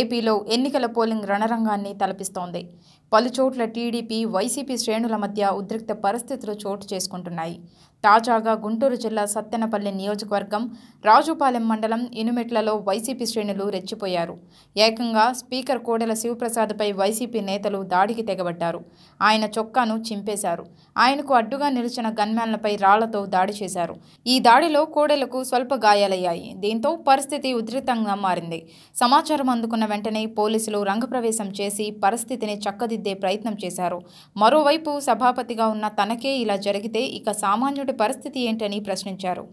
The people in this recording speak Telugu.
ఏపీలో ఎన్నికల పోలింగ్ రణరంగాన్ని తలపిస్తోంది. పలుచోట్ల టీడీపీ వైసీపీ శ్రేణుల మధ్య ఉద్రిక్త పరిస్థితులు చోటు చేసుకుంటున్నాయి. తాజాగా గుంటూరు జిల్లా సత్తెనపల్లి నియోజకవర్గం రాజుపాలెం మండలం ఇనుమెట్లలో వైసీపీ శ్రేణులు రెచ్చిపోయారు. ఏకంగా స్పీకర్ కోడెల శివప్రసాద్పై వైసీపీ నేతలు దాడికి తెగబడ్డారు. ఆయన చొక్కాను చింపేశారు. ఆయనకు అడ్డుగా నిలిచిన గన్మ్యాన్లపై రాళ్ళతో దాడి చేశారు. ఈ దాడిలో కోడెలకు స్వల్ప గాయాలయ్యాయి. దీంతో పరిస్థితి ఉధృతంగా మారింది. సమాచారం అందుకున్న వెంటనే పోలీసులు రంగప్రవేశం చేసి పరిస్థితిని చక్కది చక్కదిద్దే ప్రయత్నం చేశారు. మరోవైపు సభాపతిగా ఉన్న తనకే ఇలా జరిగితే ఇక సామాన్యుడి పరిస్థితి ఏంటని ప్రశ్నించారు.